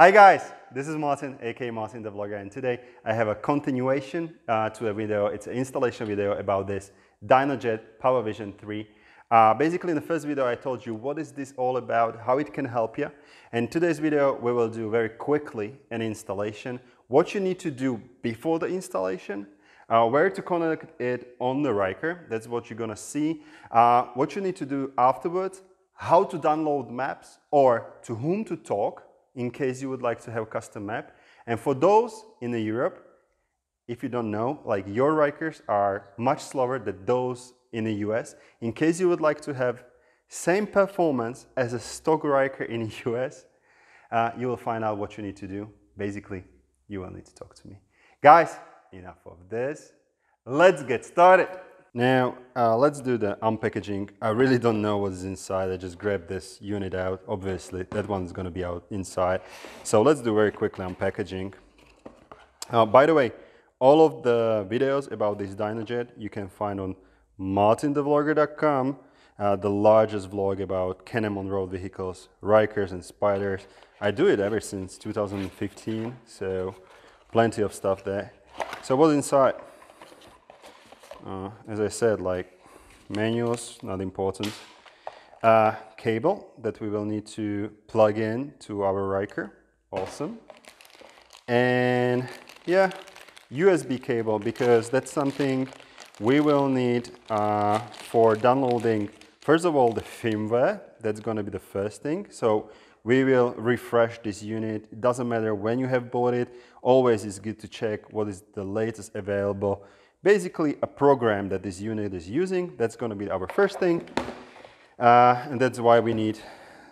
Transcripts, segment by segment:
Hi guys, this is Martin, aka Martin the Vlogger, and today I have a continuation uh, to a video. It's an installation video about this DynoJet PowerVision 3. Uh, basically in the first video I told you what is this all about, how it can help you. And today's video we will do very quickly an installation, what you need to do before the installation, uh, where to connect it on the Ryker, that's what you're gonna see, uh, what you need to do afterwards, how to download maps or to whom to talk, in case you would like to have a custom map. And for those in Europe, if you don't know, like your Rykers are much slower than those in the US. In case you would like to have same performance as a stock Ryker in the US, uh, you will find out what you need to do. Basically, you will need to talk to me. Guys, enough of this. Let's get started. Now, uh, let's do the unpackaging. I really don't know what's inside. I just grabbed this unit out. Obviously, that one's going to be out inside. So let's do very quickly unpackaging. Uh, by the way, all of the videos about this DynoJet you can find on martinthevlogger.com, uh, the largest vlog about Can-Am on-road vehicles, Rykers and Spyders. I do it ever since 2015, so plenty of stuff there. So what's inside? Uh, as I said, like manuals, not important. Uh, cable that we will need to plug in to our Ryker, awesome. And yeah, USB cable because that's something we will need uh, for downloading, first of all, the firmware, that's gonna be the first thing. So we will refresh this unit. It doesn't matter when you have bought it, always it's good to check what is the latest available basically a program that this unit is using. That's going to be our first thing. Uh, and that's why we need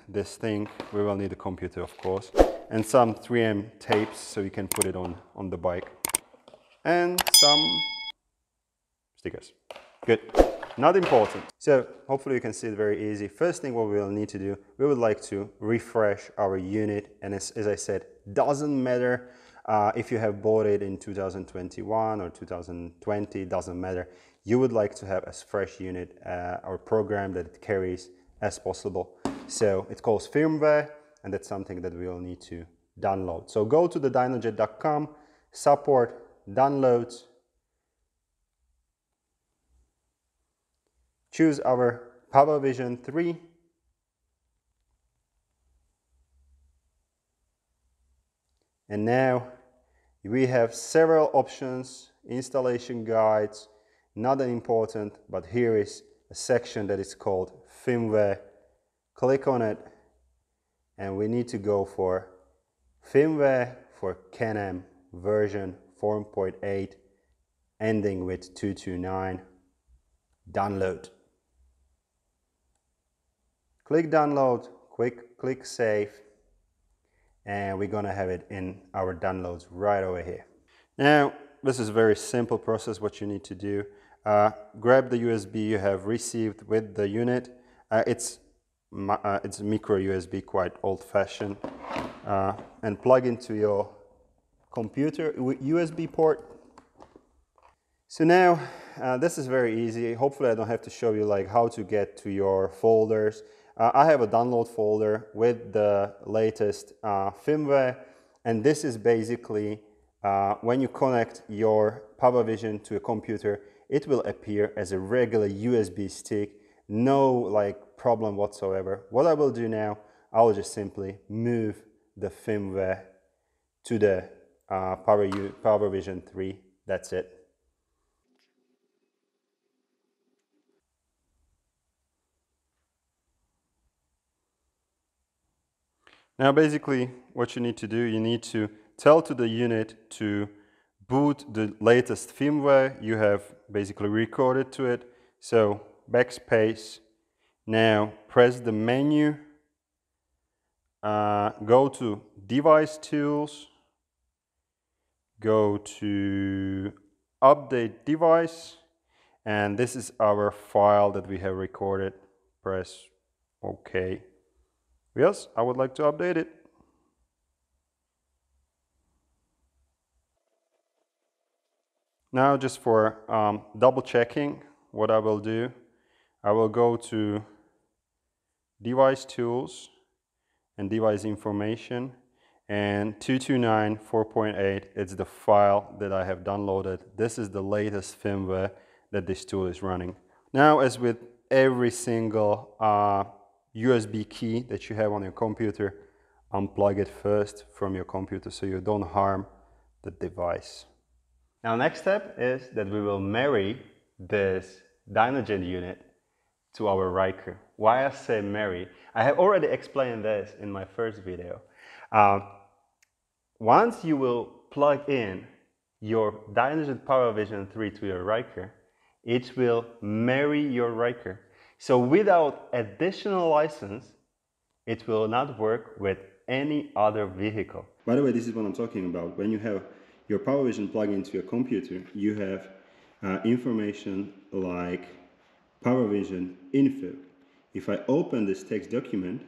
this thing. We will need a computer, of course, and some 3M tapes so you can put it on, on the bike. And some stickers. Good. Not important. So hopefully you can see it very easy. First thing what we will need to do, we would like to refresh our unit. And as, as I said, doesn't matter uh, if you have bought it in 2021 or 2020, doesn't matter. You would like to have a fresh unit uh, or program that it carries as possible. So it calls firmware, and that's something that we will need to download. So go to the dynojet.com, support, downloads, choose our PowerVision 3 and now we have several options, installation guides, not that important, but here is a section that is called firmware. Click on it and we need to go for firmware for Can-Am version 4.8 ending with 229 download. Click download, quick click save and we're gonna have it in our downloads right over here. Now, this is a very simple process what you need to do. Uh, grab the USB you have received with the unit. Uh, it's, uh, it's micro USB, quite old-fashioned. Uh, and plug into your computer USB port. So now, uh, this is very easy. Hopefully I don't have to show you like how to get to your folders. Uh, I have a download folder with the latest uh, firmware and this is basically uh, when you connect your PowerVision to a computer it will appear as a regular USB stick no like problem whatsoever. What I will do now I will just simply move the firmware to the uh, Power PowerVision 3 that's it. Now basically what you need to do, you need to tell to the unit to boot the latest firmware you have basically recorded to it. So backspace, now press the menu, uh, go to device tools, go to update device, and this is our file that we have recorded. Press OK. Yes, I would like to update it. Now just for um, double checking what I will do, I will go to device tools and device information and 229 4.8 it's the file that I have downloaded. This is the latest firmware that this tool is running. Now as with every single uh, USB key that you have on your computer, unplug it first from your computer so you don't harm the device. Now next step is that we will marry this Dynojet unit to our Ryker. Why I say marry? I have already explained this in my first video. Uh, once you will plug in your Dynojet Power Vision 3 to your Ryker, it will marry your Ryker. So without additional license, it will not work with any other vehicle. By the way, this is what I'm talking about. When you have your PowerVision plug into your computer, you have uh, information like PowerVision info. If I open this text document,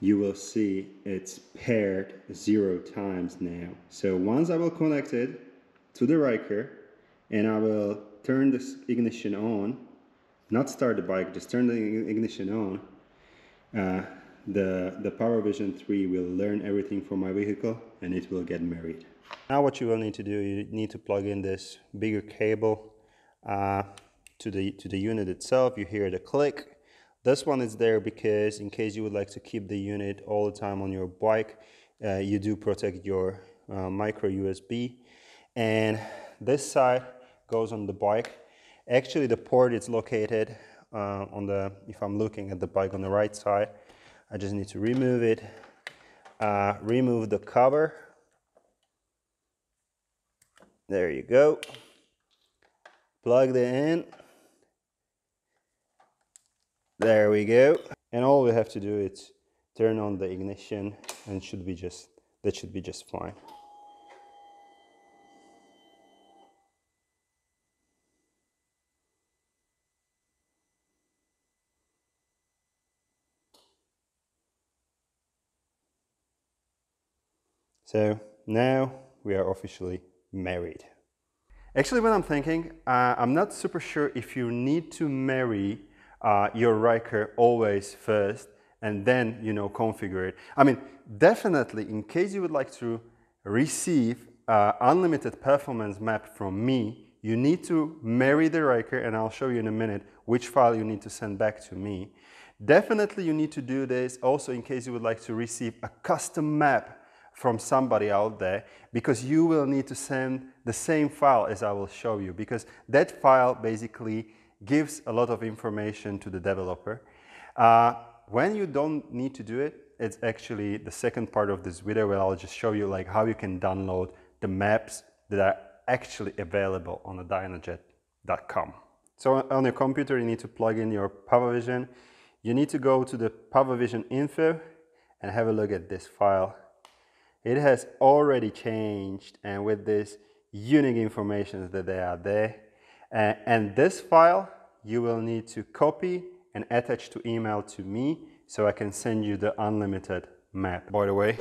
you will see it's paired zero times now. So once I will connect it to the Ryker and I will turn this ignition on, not start the bike, just turn the ignition on, uh, the, the PowerVision 3 will learn everything from my vehicle and it will get married. Now what you will need to do, you need to plug in this bigger cable uh, to, the, to the unit itself. You hear the click. This one is there because in case you would like to keep the unit all the time on your bike, uh, you do protect your uh, micro USB. And this side goes on the bike. Actually, the port is located uh, on the, if I'm looking at the bike on the right side, I just need to remove it, uh, remove the cover. There you go. Plug it in. There we go. And all we have to do is turn on the ignition and should be just that should be just fine. So now we are officially married. Actually, what I'm thinking, uh, I'm not super sure if you need to marry uh, your Ryker always first and then, you know, configure it. I mean, definitely in case you would like to receive uh, unlimited performance map from me, you need to marry the Ryker and I'll show you in a minute which file you need to send back to me. Definitely you need to do this also in case you would like to receive a custom map from somebody out there because you will need to send the same file as I will show you because that file basically gives a lot of information to the developer. Uh, when you don't need to do it, it's actually the second part of this video where I'll just show you like how you can download the maps that are actually available on the dynojet.com. So on your computer, you need to plug in your PowerVision. You need to go to the PowerVision info and have a look at this file it has already changed and with this unique information that they are there. Uh, and this file you will need to copy and attach to email to me so I can send you the unlimited map. By the way,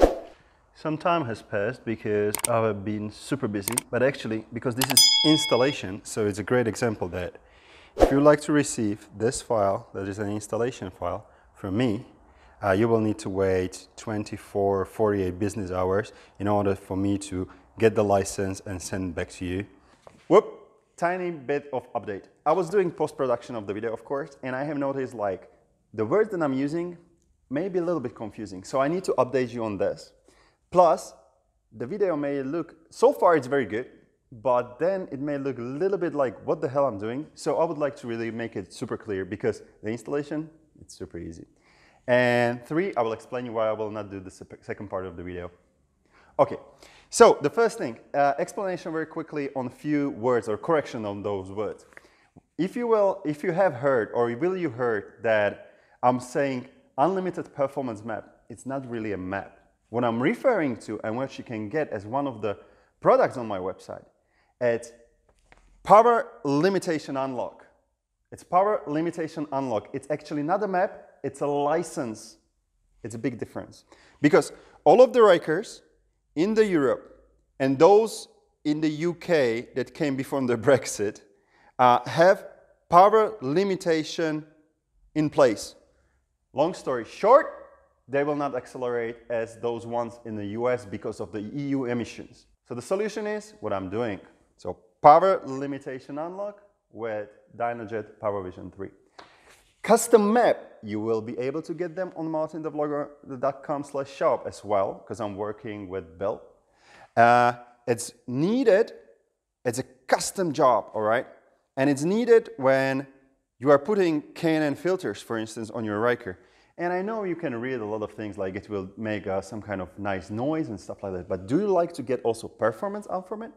some time has passed because I've been super busy, but actually because this is installation, so it's a great example that if you'd like to receive this file, that is an installation file from me, uh, you will need to wait 24, 48 business hours in order for me to get the license and send back to you. Whoop, tiny bit of update. I was doing post-production of the video, of course, and I have noticed like the words that I'm using may be a little bit confusing. So I need to update you on this. Plus, the video may look, so far it's very good, but then it may look a little bit like what the hell I'm doing. So I would like to really make it super clear because the installation, it's super easy. And three, I will explain you why I will not do the second part of the video. Okay, so the first thing, uh, explanation very quickly on a few words or correction on those words. If you will, if you have heard or will you heard that I'm saying unlimited performance map, it's not really a map. What I'm referring to and what you can get as one of the products on my website, it's power limitation unlock. It's power limitation unlock. It's actually not a map, it's a license. It's a big difference. Because all of the Rykers in the Europe and those in the UK that came before the Brexit uh, have power limitation in place. Long story short, they will not accelerate as those ones in the US because of the EU emissions. So the solution is what I'm doing. So power limitation unlock with Dynojet PowerVision 3. Custom map, you will be able to get them on martinthevlogger.com slash shop as well, because I'm working with Bill. Uh, it's needed, it's a custom job, all right? And it's needed when you are putting K&N filters, for instance, on your Ryker. And I know you can read a lot of things like it will make uh, some kind of nice noise and stuff like that, but do you like to get also performance out from it?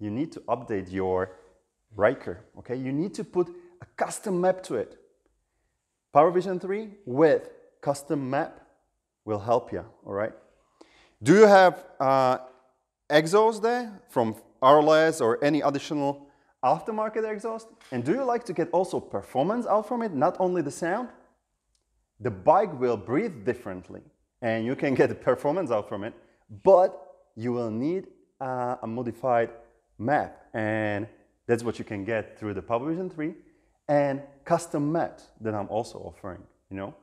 You need to update your Ryker, okay? You need to put a custom map to it. PowerVision 3 with custom map will help you, all right? Do you have uh, exhaust there from RLS or any additional aftermarket exhaust? And do you like to get also performance out from it, not only the sound? the bike will breathe differently and you can get the performance out from it, but you will need uh, a modified map and that's what you can get through the PowerVision 3 and custom maps that I'm also offering, you know.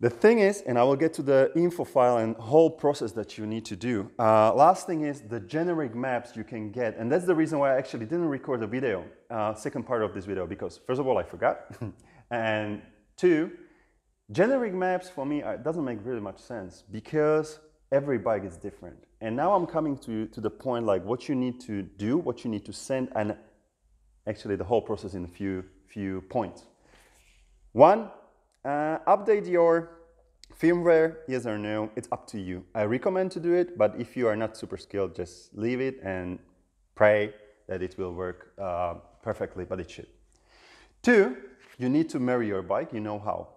The thing is, and I will get to the info file and whole process that you need to do. Uh, last thing is the generic maps you can get. And that's the reason why I actually didn't record the video, uh, second part of this video, because first of all, I forgot. and two, Generic maps for me it doesn't make really much sense because every bike is different. And now I'm coming to, to the point like what you need to do, what you need to send, and actually the whole process in a few, few points. One, uh, update your firmware, yes or no, it's up to you. I recommend to do it, but if you are not super skilled, just leave it and pray that it will work uh, perfectly, but it should. Two, you need to marry your bike, you know how.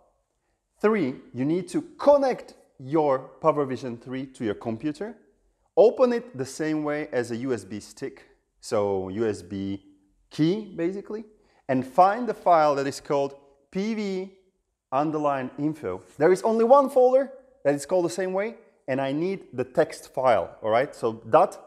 Three, you need to connect your PowerVision 3 to your computer. Open it the same way as a USB stick, so USB key basically, and find the file that is called PV underline info. There is only one folder that is called the same way, and I need the text file, all right? So dot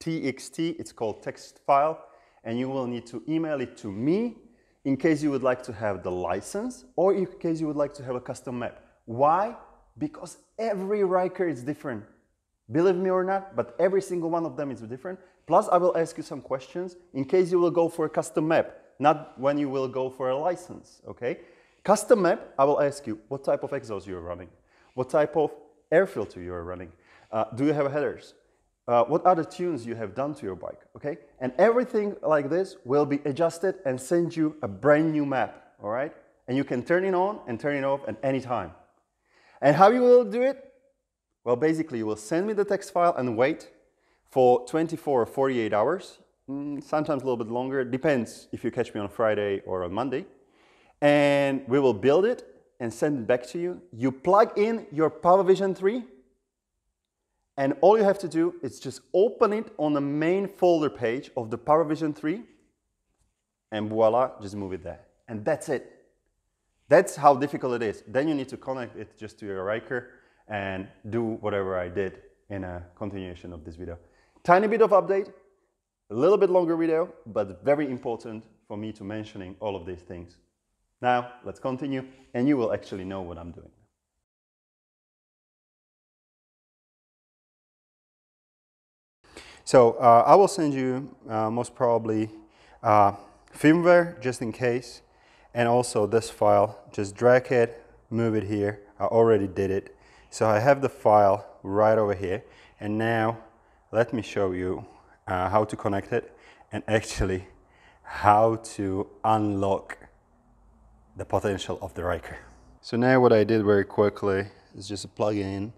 txt, it's called text file, and you will need to email it to me in case you would like to have the license or in case you would like to have a custom map. Why? Because every Ryker is different. Believe me or not, but every single one of them is different. Plus, I will ask you some questions in case you will go for a custom map, not when you will go for a license, okay? Custom map, I will ask you what type of exhaust you're running, what type of air filter you're running, uh, do you have headers, uh, what other tunes you have done to your bike, okay? And everything like this will be adjusted and send you a brand new map, all right? And you can turn it on and turn it off at any time. And how you will do it? Well, basically, you will send me the text file and wait for 24 or 48 hours, mm, sometimes a little bit longer. It depends if you catch me on Friday or on Monday. And we will build it and send it back to you. You plug in your PowerVision 3 and all you have to do is just open it on the main folder page of the PowerVision 3 and voila, just move it there. And that's it. That's how difficult it is. Then you need to connect it just to your Ryker and do whatever I did in a continuation of this video. Tiny bit of update, a little bit longer video, but very important for me to mentioning all of these things. Now, let's continue and you will actually know what I'm doing. So uh, I will send you uh, most probably uh, firmware just in case and also this file. Just drag it, move it here. I already did it. So I have the file right over here and now let me show you uh, how to connect it and actually how to unlock the potential of the Ryker. So now what I did very quickly is just plug in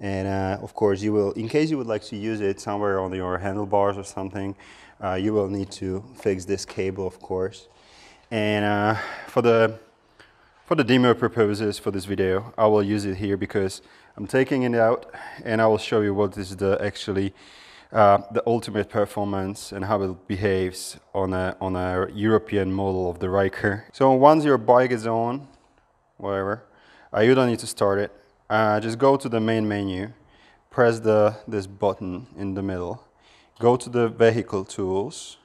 and uh, of course, you will, in case you would like to use it somewhere on your handlebars or something, uh, you will need to fix this cable, of course. And uh, for the for the demo purposes for this video, I will use it here because I'm taking it out and I will show you what is the actually uh, the ultimate performance and how it behaves on a, on a European model of the Ryker. So once your bike is on, whatever, uh, you don't need to start it uh, just go to the main menu, press the this button in the middle, go to the vehicle tools,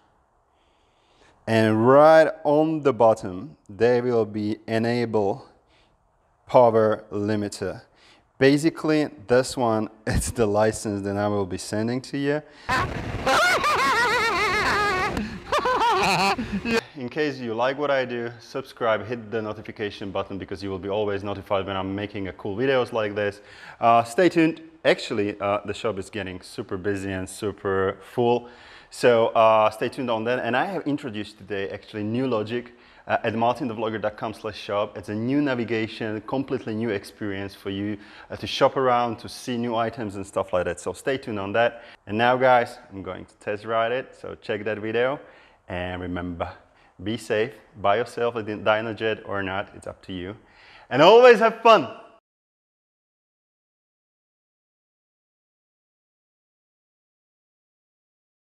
and right on the bottom there will be enable power limiter. Basically, this one is the license that I will be sending to you. In case you like what I do, subscribe, hit the notification button because you will be always notified when I'm making a cool videos like this. Uh, stay tuned. Actually, uh, the shop is getting super busy and super full. So uh, stay tuned on that. And I have introduced today actually new logic uh, at martinthevlogger.com slash shop. It's a new navigation, completely new experience for you uh, to shop around, to see new items and stuff like that. So stay tuned on that. And now guys, I'm going to test ride it. So check that video. And remember, be safe, buy yourself a Dynojet or not, it's up to you. And always have fun.